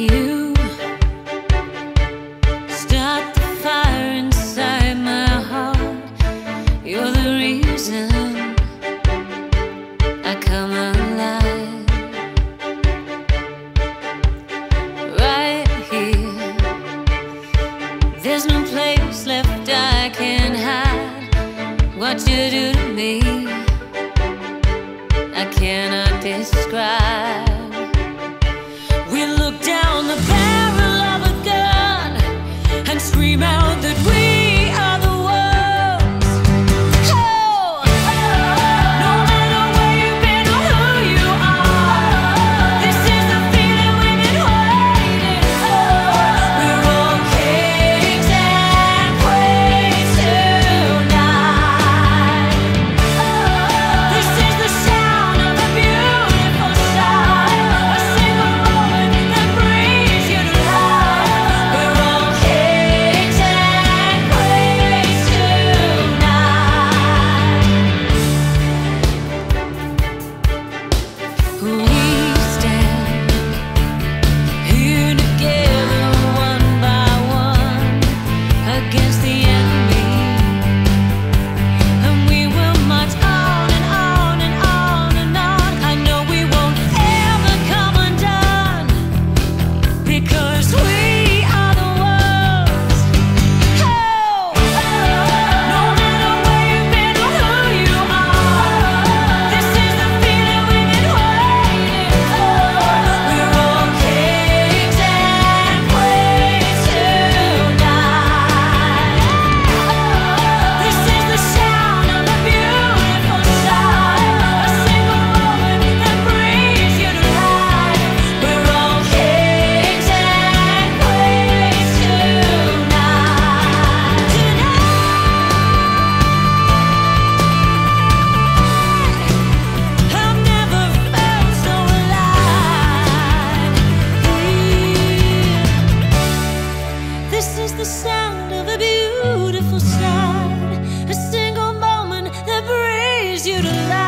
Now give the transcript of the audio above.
you start the fire inside my heart. You're the reason I come alive right here. There's no place left I can hide. What you do to me, I cannot describe. This is the sound of a beautiful sound, a single moment that brings you to life.